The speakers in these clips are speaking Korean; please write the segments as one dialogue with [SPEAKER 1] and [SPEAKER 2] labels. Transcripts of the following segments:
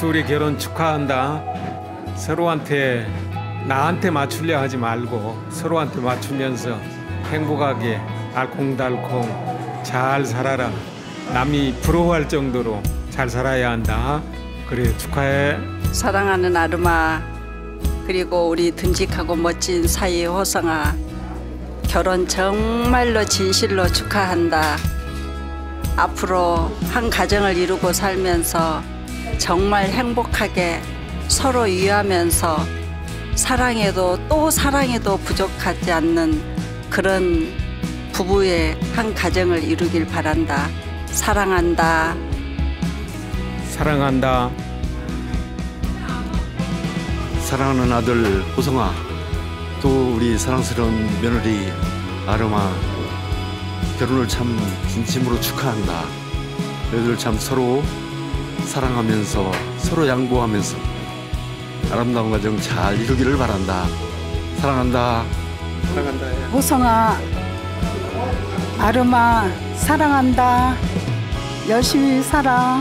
[SPEAKER 1] 둘이 결혼 축하한다. 서로한테 나한테 맞추려 하지 말고 서로한테 맞추면서 행복하게 알콩달콩 잘 살아라. 남이 부러워할 정도로 잘 살아야 한다. 그래 축하해.
[SPEAKER 2] 사랑하는 아르마 그리고 우리 듬직하고 멋진 사이 호성아 결혼 정말로 진실로 축하한다. 앞으로 한 가정을 이루고 살면서 정말 행복하게 서로 이해하면서 사랑해도 또 사랑해도 부족하지 않는 그런 부부의 한 가정을 이루길 바란다. 사랑한다.
[SPEAKER 1] 사랑한다.
[SPEAKER 3] 사랑하는 아들 호성아 또 우리 사랑스러운 며느리 아름아 결혼을 참 진심으로 축하한다 너희들 참 서로 사랑하면서 서로 양보하면서 아름다운 가정 잘 이루기를 바란다 사랑한다 사랑한다
[SPEAKER 4] 호성아, 아름아, 사랑한다. 열심히 살아.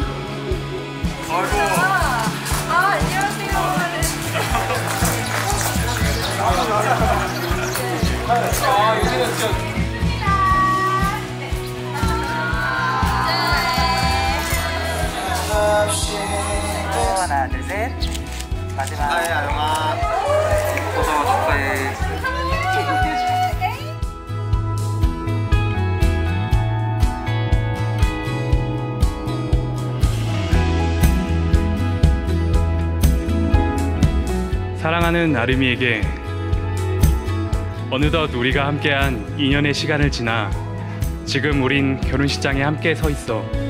[SPEAKER 5] 하 마지막 아예 아름아 호성아 축하해
[SPEAKER 6] 사랑하는 아름이에게 어느덧 우리가 함께한 2년의 시간을 지나 지금 우린 결혼식장에 함께 서 있어.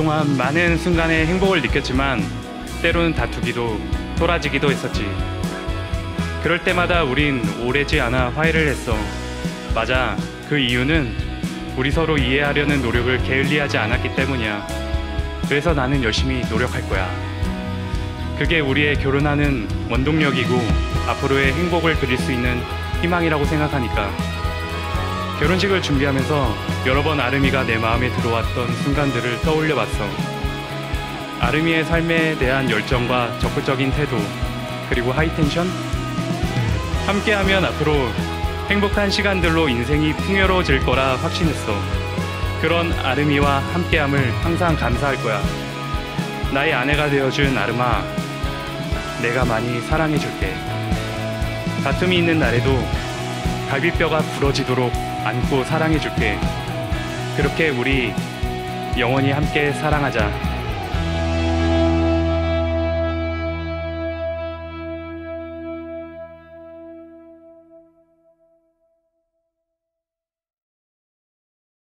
[SPEAKER 6] 그동안 많은 순간의 행복을 느꼈지만 때로는 다투기도 토라지기도 했었지. 그럴 때마다 우린 오래지 않아 화해를 했어. 맞아. 그 이유는 우리 서로 이해하려는 노력을 게을리하지 않았기 때문이야. 그래서 나는 열심히 노력할 거야. 그게 우리의 결혼하는 원동력이고 앞으로의 행복을 그릴 수 있는 희망이라고 생각하니까 결혼식을 준비하면서 여러 번 아름이가 내 마음에 들어왔던 순간들을 떠올려 봤어. 아름이의 삶에 대한 열정과 적극적인 태도, 그리고 하이텐션? 함께하면 앞으로 행복한 시간들로 인생이 풍요로워질 거라 확신했어. 그런 아름이와 함께함을 항상 감사할 거야. 나의 아내가 되어준 아름아, 내가 많이 사랑해줄게. 다툼이 있는 날에도 갈비뼈가 부러지도록 안고 사랑해줄게. 그렇게 우리 영원히 함께 사랑하자.